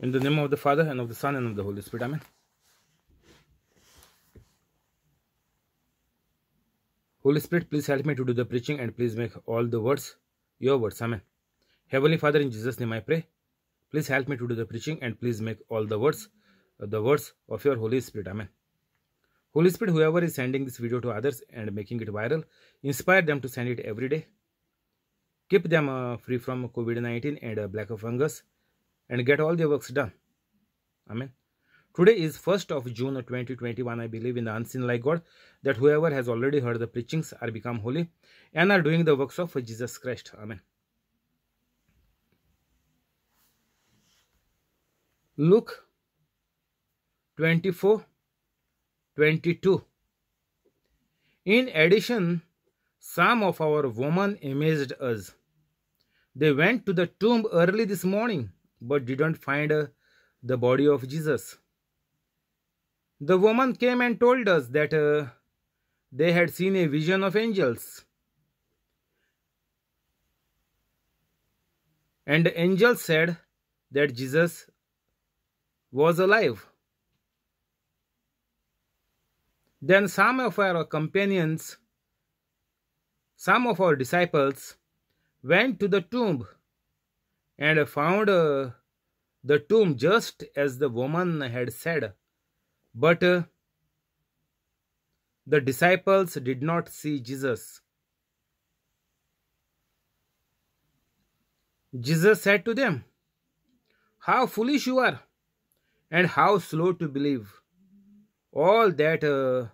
In the name of the Father, and of the Son, and of the Holy Spirit. Amen. Holy Spirit, please help me to do the preaching and please make all the words your words. Amen. Heavenly Father, in Jesus' name I pray. Please help me to do the preaching and please make all the words the words of your Holy Spirit. Amen. Holy Spirit, whoever is sending this video to others and making it viral, inspire them to send it every day. Keep them uh, free from COVID 19 and uh, black fungus and get all their works done. Amen. Today is 1st of June 2021. I believe in the unseen like God that whoever has already heard the preachings are become holy and are doing the works of Jesus Christ. Amen. Luke 24 22. In addition, some of our women amazed us. They went to the tomb early this morning but didn't find uh, the body of Jesus. The woman came and told us that uh, they had seen a vision of angels. And the angels said that Jesus was alive. Then some of our companions, some of our disciples, went to the tomb and found uh, the tomb just as the woman had said. But uh, the disciples did not see Jesus. Jesus said to them, How foolish you are, and how slow to believe all that uh,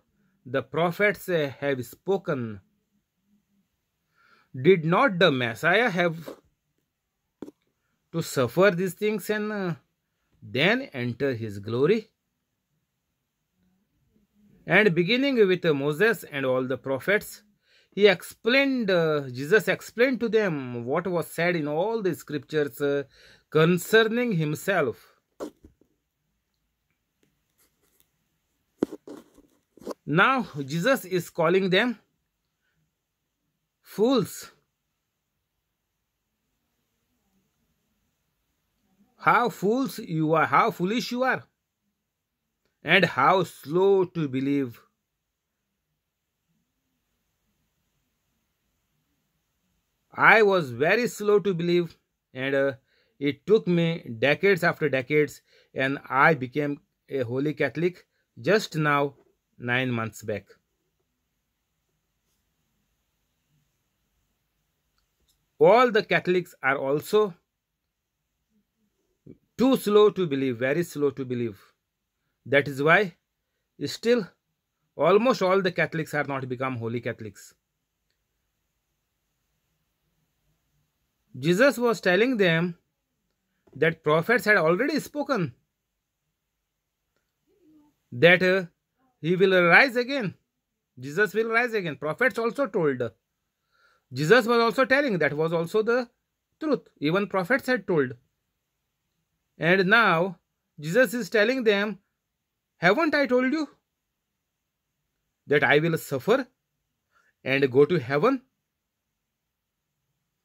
the prophets uh, have spoken. Did not the Messiah have to suffer these things and uh, then enter his glory? And beginning with uh, Moses and all the prophets, he explained, uh, Jesus explained to them what was said in all the scriptures uh, concerning himself. Now, Jesus is calling them fools. How fools you are, how foolish you are, and how slow to believe. I was very slow to believe, and uh, it took me decades after decades, and I became a holy Catholic just now, nine months back. All the Catholics are also too slow to believe, very slow to believe. That is why still almost all the Catholics are not become holy Catholics. Jesus was telling them that prophets had already spoken that uh, he will rise again. Jesus will rise again. Prophets also told. Jesus was also telling that was also the truth. Even prophets had told. And now Jesus is telling them, Haven't I told you that I will suffer and go to heaven?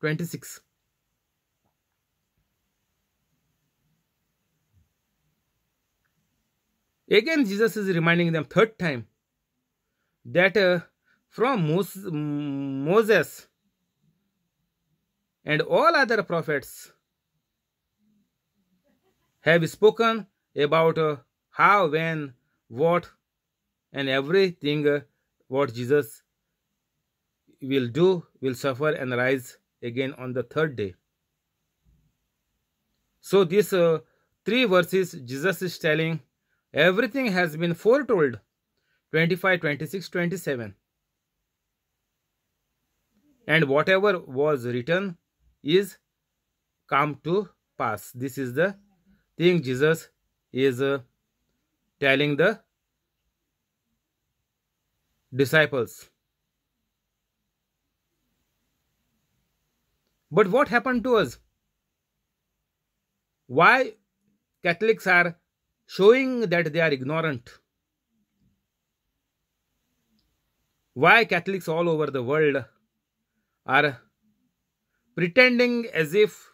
26. Again, Jesus is reminding them third time that uh, from Moses and all other prophets have spoken about uh, how, when, what, and everything uh, what Jesus will do, will suffer and rise again on the third day. So, these uh, three verses, Jesus is telling everything has been foretold 25, 26, 27. And whatever was written is come to pass. This is the thing Jesus is uh, telling the disciples. But what happened to us? Why Catholics are showing that they are ignorant? Why Catholics all over the world are pretending as if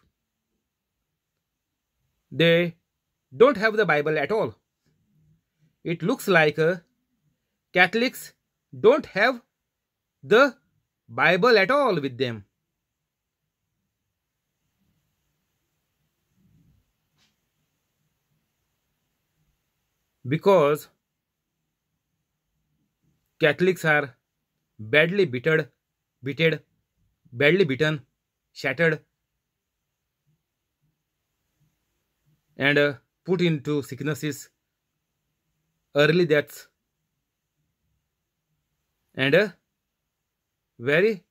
they don't have the Bible at all. It looks like uh, Catholics don't have the Bible at all with them. Because Catholics are badly beaten, beaten, badly beaten, shattered, and uh, put into sicknesses, early deaths, and a very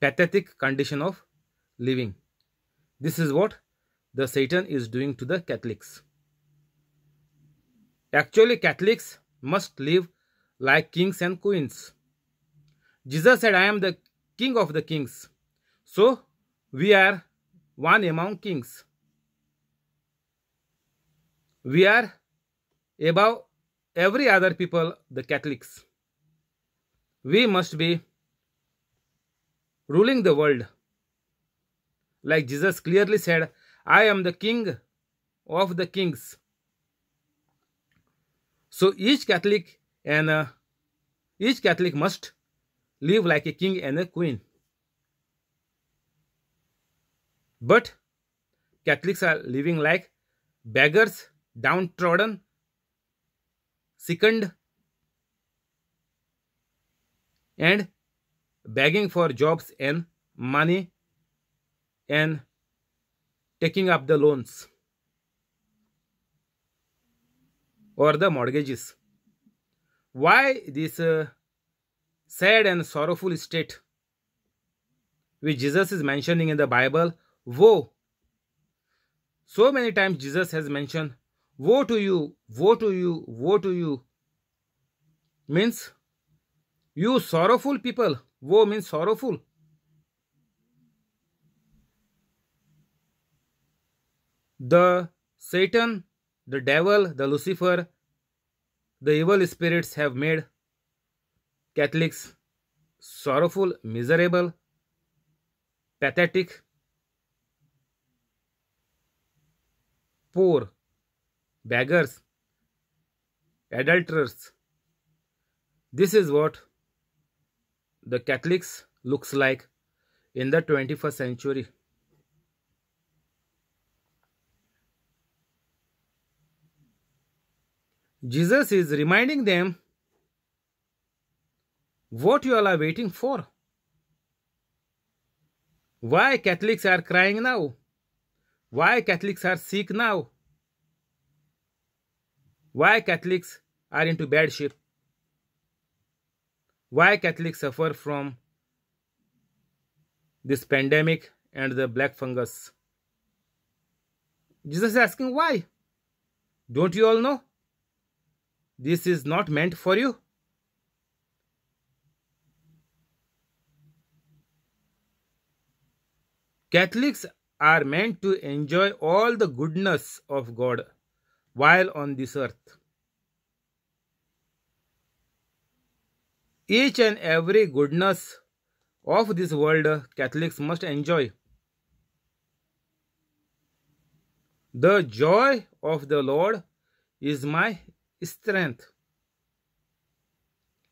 pathetic condition of living. This is what the Satan is doing to the Catholics. Actually, Catholics must live like kings and queens. Jesus said, I am the king of the kings. So, we are one among kings. We are above every other people, the Catholics. We must be ruling the world. Like Jesus clearly said, I am the king of the kings. So each Catholic and uh, each Catholic must live like a king and a queen. But Catholics are living like beggars, downtrodden, sickened, and begging for jobs and money and taking up the loans or the mortgages. Why this uh, sad and sorrowful state which Jesus is mentioning in the Bible woe. So many times Jesus has mentioned, Woe to you, woe to you, woe to you. Means, you sorrowful people. Woe means sorrowful. The Satan, the devil, the Lucifer, the evil spirits have made Catholics sorrowful, miserable, pathetic, poor, beggars, adulterers. This is what the Catholics looks like in the 21st century. Jesus is reminding them what you all are waiting for. Why Catholics are crying now? Why Catholics are sick now? Why Catholics are into bad shape? Why Catholics suffer from this pandemic and the black fungus? Jesus is asking why? Don't you all know? This is not meant for you. Catholics are meant to enjoy all the goodness of God while on this earth. Each and every goodness of this world Catholics must enjoy. The joy of the Lord is my strength.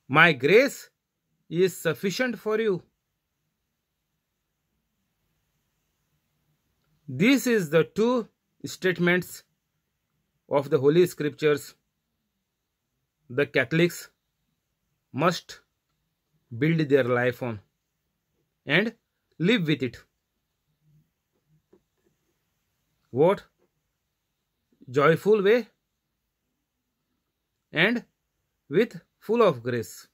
My grace is sufficient for you. This is the two statements of the Holy Scriptures the Catholics must build their life on and live with it. What joyful way and with full of grace.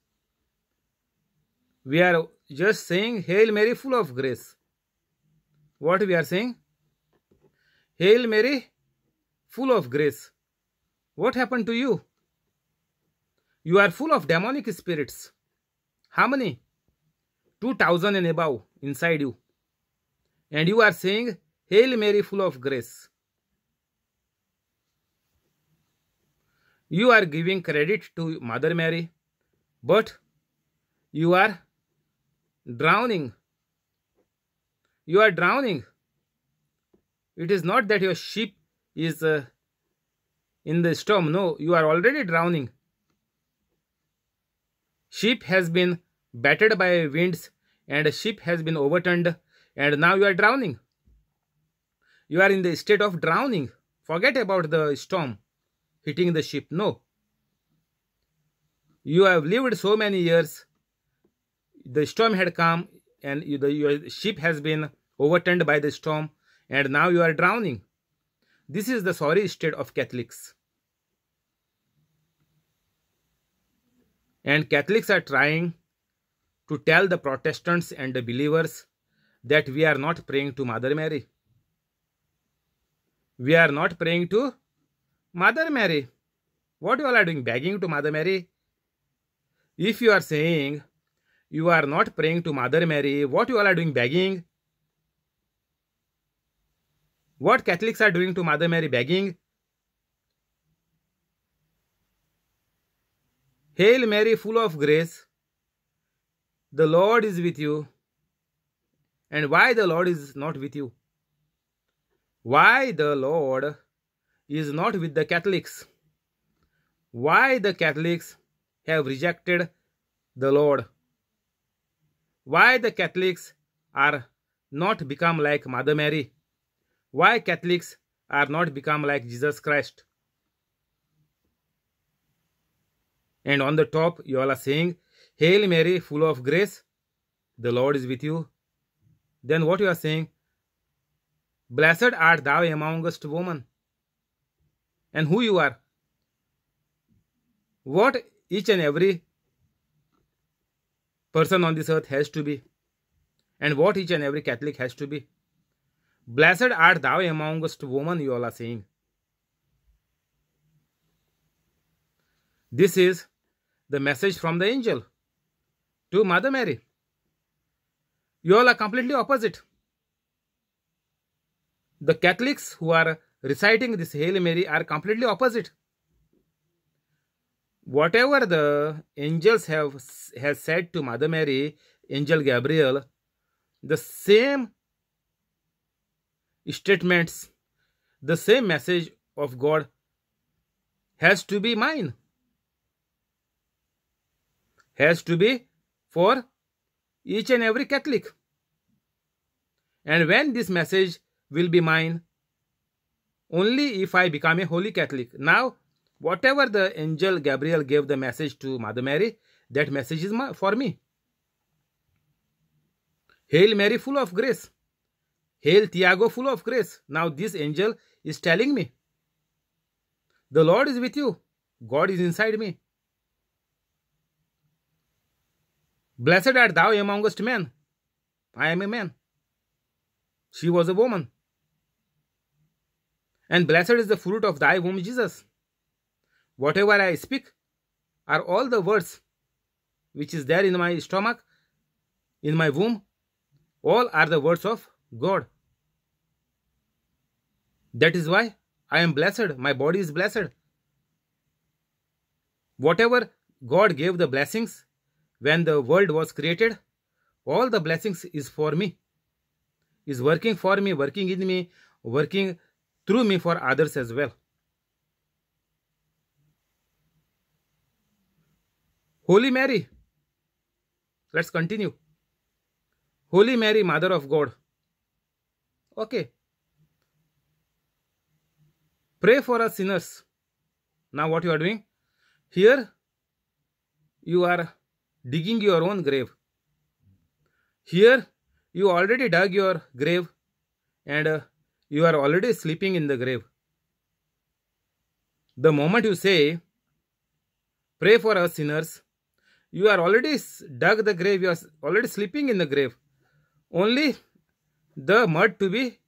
We are just saying, Hail Mary, full of grace. What we are saying? Hail Mary, full of grace. What happened to you? You are full of demonic spirits. How many? 2000 and above inside you. And you are saying, Hail Mary, full of grace. You are giving credit to Mother Mary, but you are drowning. You are drowning It is not that your ship is uh, in the storm. No, you are already drowning. Ship has been battered by winds and ship has been overturned and now you are drowning. You are in the state of drowning. Forget about the storm hitting the ship. No. You have lived so many years. The storm had come and the, your ship has been overturned by the storm and now you are drowning. This is the sorry state of Catholics. And Catholics are trying to tell the Protestants and the believers that we are not praying to Mother Mary. We are not praying to Mother Mary. What you all are doing? Begging to Mother Mary? If you are saying you are not praying to Mother Mary, what you all are doing? Begging? What Catholics are doing to Mother Mary? Begging? Hail Mary, full of grace, the Lord is with you. And why the Lord is not with you? Why the Lord is not with the Catholics? Why the Catholics have rejected the Lord? Why the Catholics are not become like Mother Mary? Why Catholics are not become like Jesus Christ? And on the top, you all are saying, Hail Mary, full of grace, the Lord is with you. Then what you are saying? Blessed art thou amongst women. And who you are? What each and every person on this earth has to be. And what each and every Catholic has to be. Blessed art thou amongst women, you all are saying. This is the message from the angel to Mother Mary. You all are completely opposite. The Catholics who are reciting this Hail Mary are completely opposite. Whatever the angels have has said to Mother Mary, Angel Gabriel, the same statements, the same message of God has to be mine. Has to be for each and every Catholic. And when this message will be mine, only if I become a holy Catholic. Now, whatever the angel Gabriel gave the message to Mother Mary, that message is for me. Hail Mary, full of grace. Hail Tiago, full of grace. Now, this angel is telling me, The Lord is with you, God is inside me. Blessed art thou amongst men. I am a man. She was a woman. And blessed is the fruit of thy womb, Jesus. Whatever I speak are all the words which is there in my stomach, in my womb, all are the words of God. That is why I am blessed. My body is blessed. Whatever God gave the blessings when the world was created, all the blessings is for me, is working for me, working in me, working through me for others as well. Holy Mary, let's continue. Holy Mary, Mother of God. Okay. Pray for us sinners. Now, what you are doing? Here, you are digging your own grave. Here, you already dug your grave and uh, you are already sleeping in the grave. The moment you say, Pray for us sinners, you are already dug the grave, you are already sleeping in the grave. Only the mud to be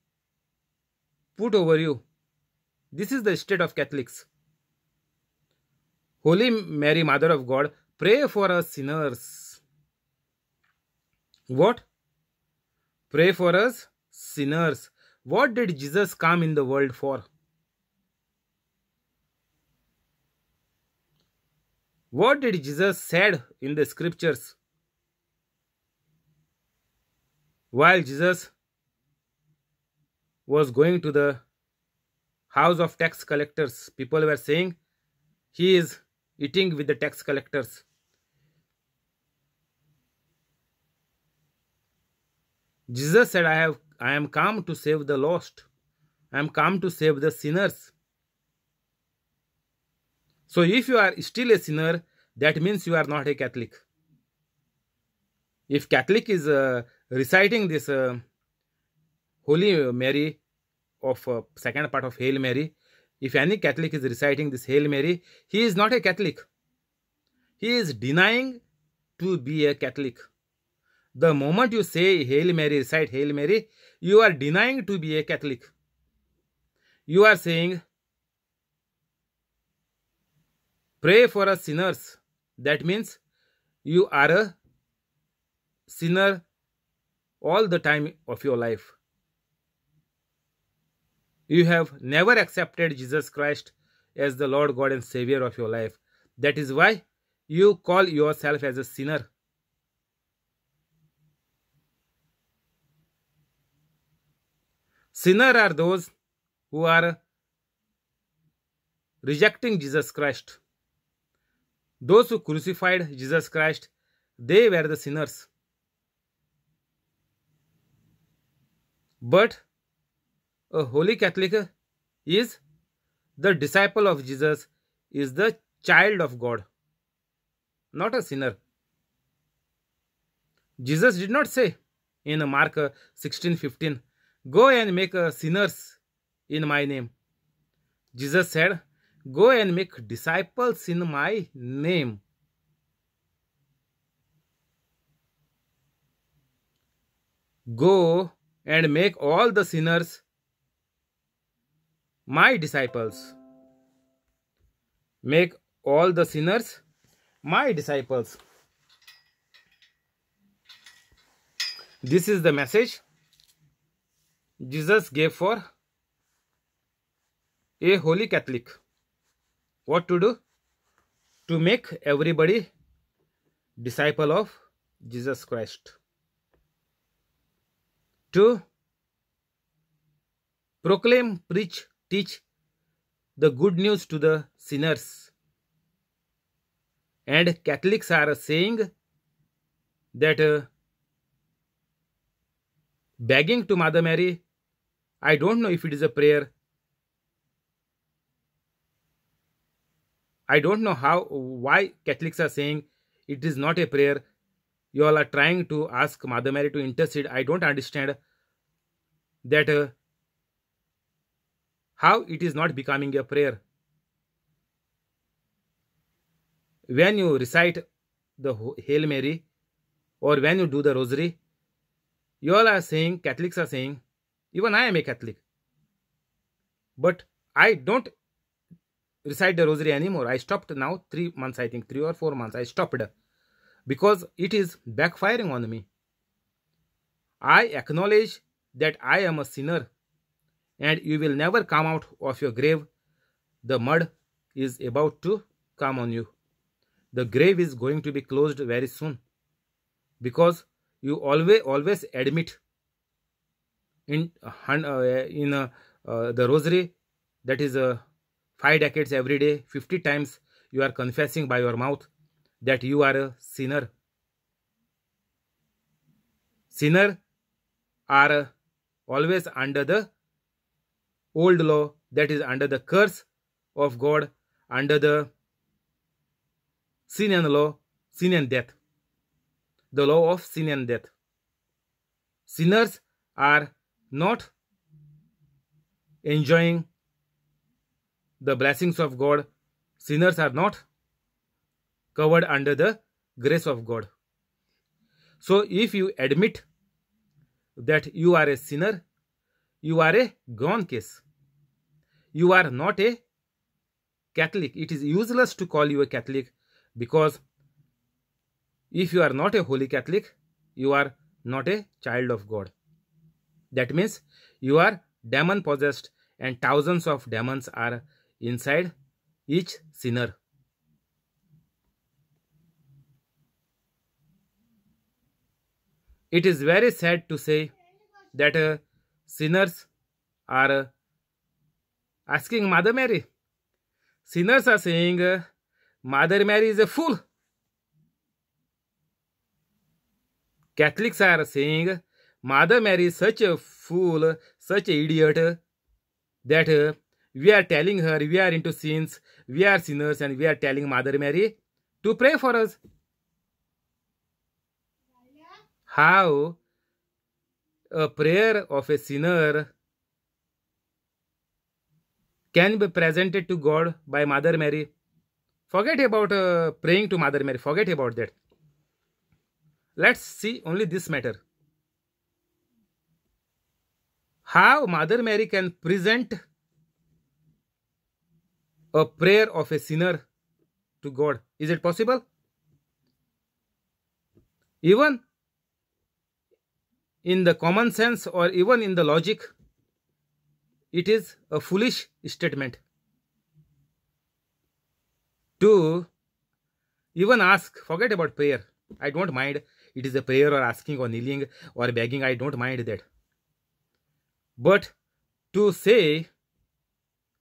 put over you. This is the state of Catholics. Holy Mary, Mother of God, Pray for us sinners. What? Pray for us sinners. What did Jesus come in the world for? What did Jesus said in the scriptures? While Jesus was going to the house of tax collectors. People were saying he is eating with the tax collectors. Jesus said, I have I am come to save the lost. I am come to save the sinners. So if you are still a sinner, that means you are not a Catholic. If Catholic is uh, reciting this uh, Holy Mary of uh, second part of Hail Mary, if any Catholic is reciting this Hail Mary, he is not a Catholic. He is denying to be a Catholic. The moment you say Hail Mary, recite Hail Mary, you are denying to be a Catholic. You are saying, Pray for us sinners. That means you are a sinner all the time of your life. You have never accepted Jesus Christ as the Lord God and Savior of your life. That is why you call yourself as a sinner. Sinner are those who are rejecting Jesus Christ. Those who crucified Jesus Christ, they were the sinners. But a holy Catholic is the disciple of Jesus, is the child of God, not a sinner. Jesus did not say in Mark 16 15, Go and make sinners in my name. Jesus said, Go and make disciples in my name. Go and make all the sinners my disciples. Make all the sinners my disciples. This is the message Jesus gave for a holy Catholic. What to do? To make everybody disciple of Jesus Christ. To proclaim, preach, teach the good news to the sinners. And Catholics are saying that uh, begging to Mother Mary I don't know if it is a prayer. I don't know how, why Catholics are saying it is not a prayer. You all are trying to ask Mother Mary to intercede. I don't understand that uh, how it is not becoming a prayer. When you recite the Hail Mary or when you do the Rosary, you all are saying, Catholics are saying, even I am a Catholic. But I don't recite the rosary anymore. I stopped now three months, I think, three or four months. I stopped because it is backfiring on me. I acknowledge that I am a sinner and you will never come out of your grave. The mud is about to come on you. The grave is going to be closed very soon because you always always admit in uh, in uh, uh, the rosary that is uh, five decades every day 50 times you are confessing by your mouth that you are a sinner sinner are always under the old law that is under the curse of god under the sin and law sin and death. The law of sin and death. Sinners are not enjoying the blessings of God, sinners are not covered under the grace of God. So, if you admit that you are a sinner, you are a gone case. You are not a Catholic. It is useless to call you a Catholic because if you are not a holy Catholic, you are not a child of God. That means you are demon possessed and thousands of demons are inside each sinner. It is very sad to say that uh, sinners are asking Mother Mary. Sinners are saying, Mother Mary is a fool. Catholics are saying, Mother Mary is such a fool, such an idiot, that we are telling her we are into sins, we are sinners, and we are telling Mother Mary to pray for us. How a prayer of a sinner can be presented to God by Mother Mary. Forget about uh, praying to Mother Mary, forget about that. Let's see only this matter. How Mother Mary can present a prayer of a sinner to God. Is it possible? Even in the common sense or even in the logic, it is a foolish statement. To even ask, forget about prayer. I don't mind. It is a prayer or asking or kneeling or begging. I don't mind that. But to say,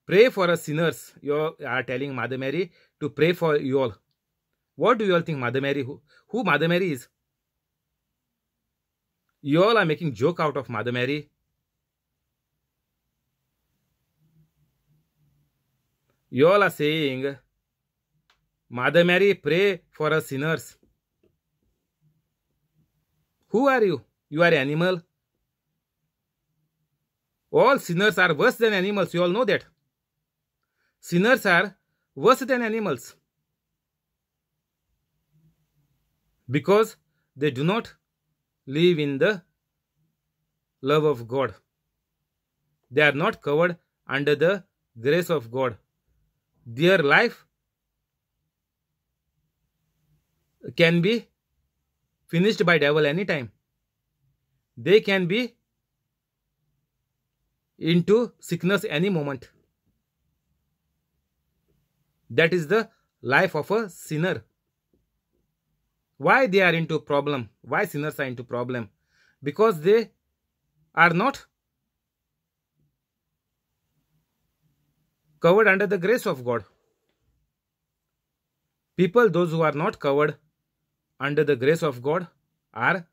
pray for us sinners, you are telling Mother Mary to pray for you all. What do you all think Mother Mary, who, who Mother Mary is? You all are making joke out of Mother Mary. You all are saying, Mother Mary, pray for us sinners. Who are you? You are animal. All sinners are worse than animals. You all know that. Sinners are worse than animals. Because they do not live in the love of God. They are not covered under the grace of God. Their life can be finished by devil anytime. They can be into sickness any moment. That is the life of a sinner why they are into problem? Why sinners are into problem? Because they are not covered under the grace of god. People those who are not covered under the grace of god are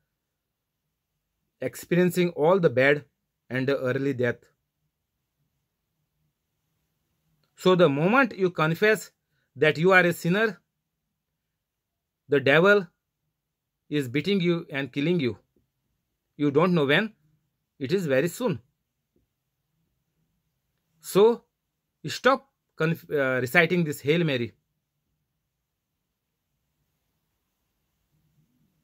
experiencing all the bad and the early death. So the moment you confess that you are a sinner the devil is beating you and killing you. You don't know when. It is very soon. So, stop uh, reciting this Hail Mary.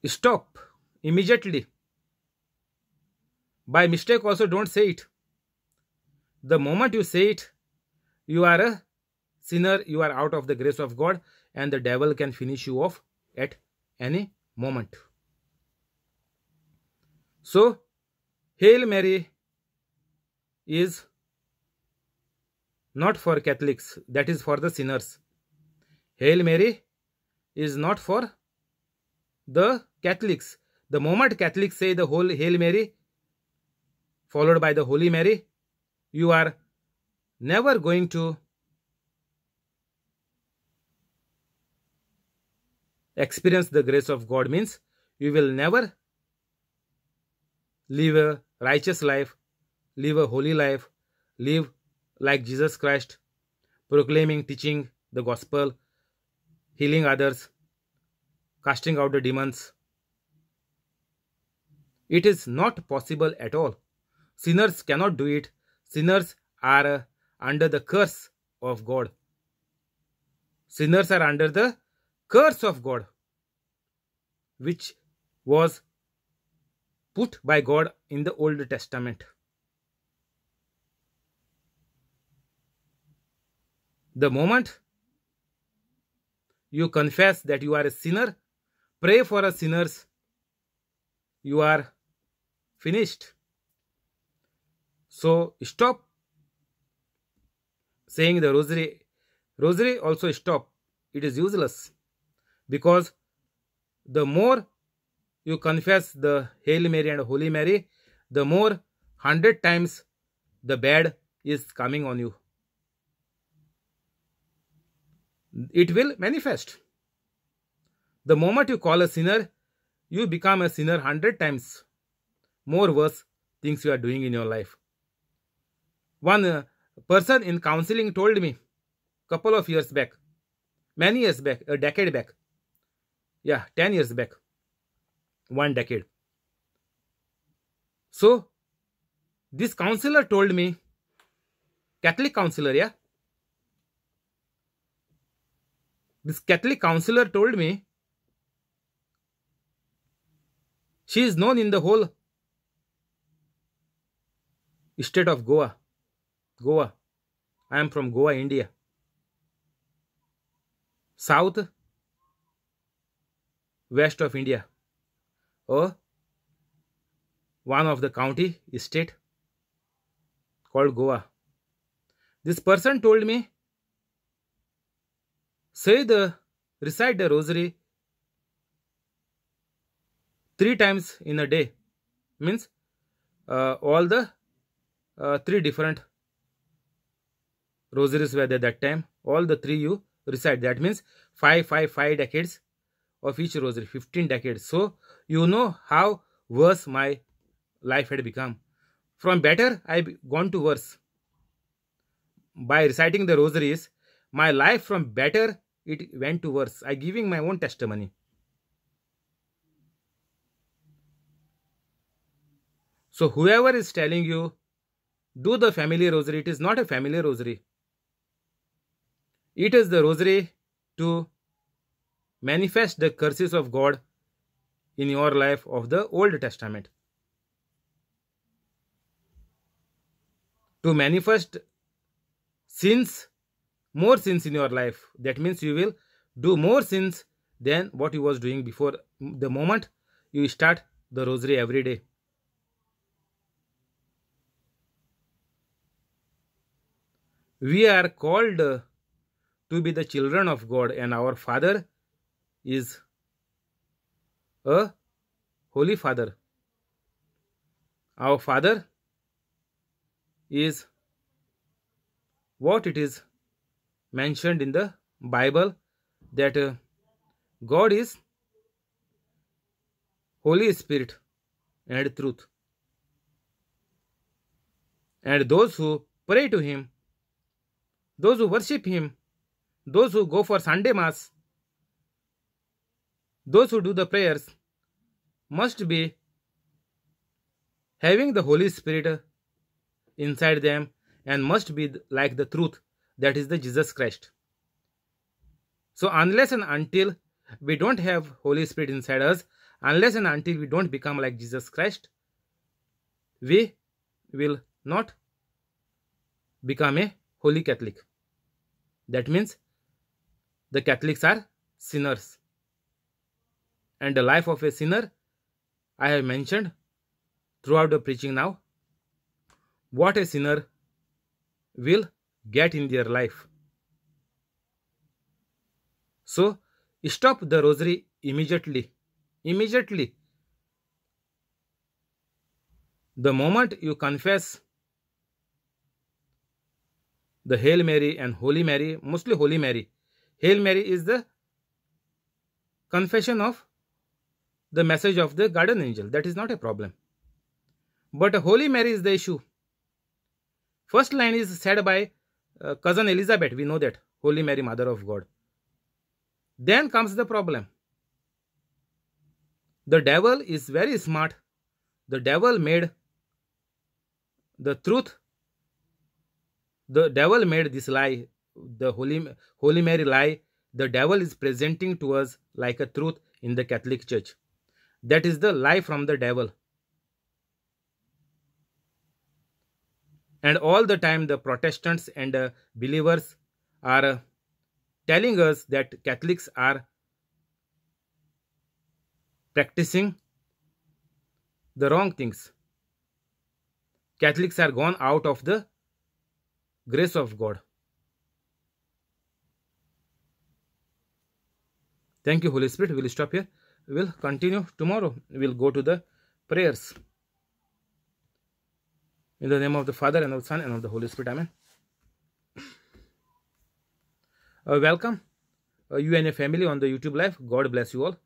Stop immediately. By mistake, also don't say it. The moment you say it, you are a sinner, you are out of the grace of God, and the devil can finish you off at any moment. So, Hail Mary is not for Catholics, that is for the sinners. Hail Mary is not for the Catholics. The moment Catholics say the whole Hail Mary, followed by the Holy Mary, you are never going to experience the grace of God means you will never live a righteous life, live a holy life, live like Jesus Christ, proclaiming, teaching the gospel, healing others, casting out the demons. It is not possible at all. Sinners cannot do it. Sinners are under the curse of God. Sinners are under the curse of God, which was put by God in the Old Testament. The moment you confess that you are a sinner, pray for a sinners, you are finished. So stop saying the rosary. Rosary also stop. It is useless because the more you confess the Hail Mary and Holy Mary, the more hundred times the bad is coming on you. It will manifest. The moment you call a sinner, you become a sinner hundred times more worse things you are doing in your life. One uh, person in counseling told me couple of years back, many years back, a decade back, yeah, 10 years back, one decade. So, this counselor told me, Catholic counselor, yeah, this Catholic counselor told me she is known in the whole state of Goa. Goa. I am from Goa, India. South west of India. Or one of the county state called Goa. This person told me say the recite the rosary three times in a day means uh, all the uh, three different rosaries were there that time all the three you recite that means five five five decades of each rosary 15 decades so you know how worse my life had become from better i gone to worse by reciting the rosaries my life from better it went to worse i giving my own testimony so whoever is telling you do the family rosary. It is not a family rosary. It is the rosary to manifest the curses of God in your life of the Old Testament. To manifest sins, more sins in your life. That means you will do more sins than what you was doing before the moment you start the rosary every day. we are called to be the children of God, and our Father is a Holy Father. Our Father is what it is mentioned in the Bible that uh, God is Holy Spirit and truth. And those who pray to Him those who worship Him, those who go for Sunday Mass, those who do the prayers must be having the Holy Spirit inside them and must be like the truth that is the Jesus Christ. So, unless and until we don't have Holy Spirit inside us, unless and until we don't become like Jesus Christ, we will not become a holy Catholic. That means the Catholics are sinners. And the life of a sinner, I have mentioned throughout the preaching now, what a sinner will get in their life. So, stop the rosary immediately. Immediately. The moment you confess the Hail Mary and Holy Mary, mostly Holy Mary. Hail Mary is the confession of the message of the guardian angel. That is not a problem. But Holy Mary is the issue. First line is said by uh, cousin Elizabeth. We know that. Holy Mary, Mother of God. Then comes the problem. The devil is very smart. The devil made the truth the devil made this lie, the Holy, Holy Mary lie, the devil is presenting to us like a truth in the Catholic Church. That is the lie from the devil. And all the time, the Protestants and uh, believers are uh, telling us that Catholics are practicing the wrong things. Catholics are gone out of the grace of God. Thank you, Holy Spirit. We'll stop here. We'll continue tomorrow. We'll go to the prayers. In the name of the Father and of the Son and of the Holy Spirit. Amen. Uh, welcome, uh, you and your family on the YouTube live. God bless you all.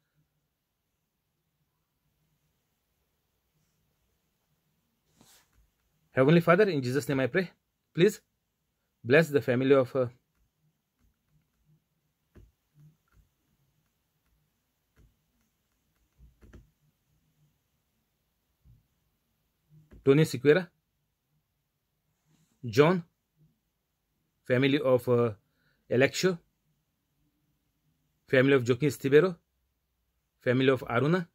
Heavenly Father, in Jesus' name I pray. Please bless the family of uh, Tony Sequeira, John, family of uh, Alexio, family of Joaquin Stibero, family of Aruna,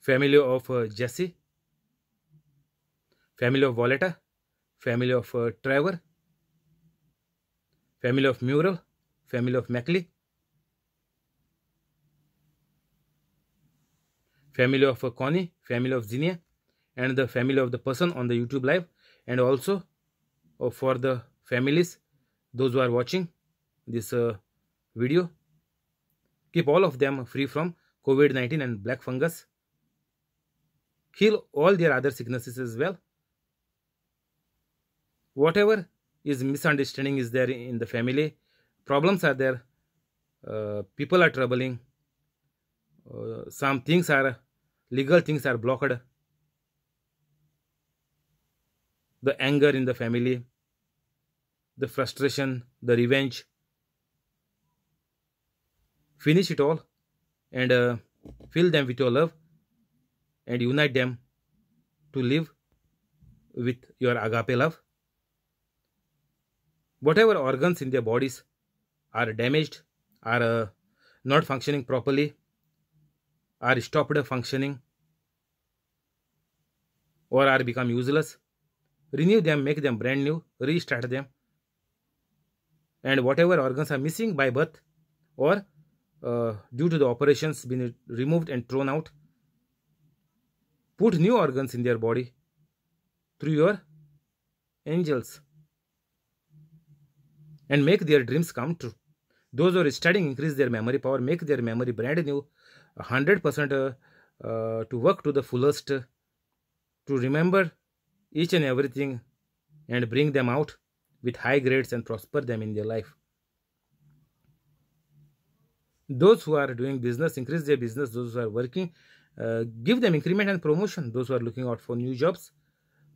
family of uh, Jesse, family of Voletta, family of uh, Trevor, family of Mural, family of Mackley, family of Connie, family of Zinnia, and the family of the person on the YouTube live, and also uh, for the families, those who are watching this uh, video, keep all of them free from COVID-19 and black fungus. Heal all their other sicknesses as well. Whatever is misunderstanding is there in the family, problems are there, uh, people are troubling, uh, some things are legal things are blocked. The anger in the family the frustration the revenge. Finish it all and uh, fill them with your love and unite them to live with your agape love. Whatever organs in their bodies are damaged are uh, not functioning properly are stopped functioning? Or are become useless? Renew them make them brand new restart them. And whatever organs are missing by birth or uh, due to the operations being removed and thrown out put new organs in their body through your angels and make their dreams come true. Those who are studying increase their memory power make their memory brand new 100% uh, uh, to work to the fullest to remember each and everything and bring them out with high grades and prosper them in their life. Those who are doing business increase their business those who are working uh, give them increment and promotion. Those who are looking out for new jobs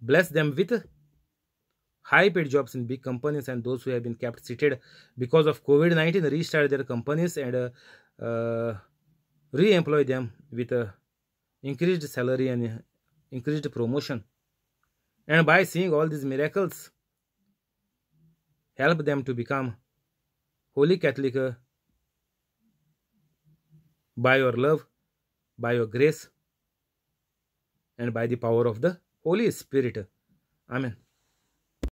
bless them with high paid jobs in big companies and those who have been kept seated because of covid-19 restart their companies and uh, uh, re-employ them with a increased salary and increased promotion. And by seeing all these miracles help them to become holy catholic uh, by your love by your grace and by the power of the holy spirit. Amen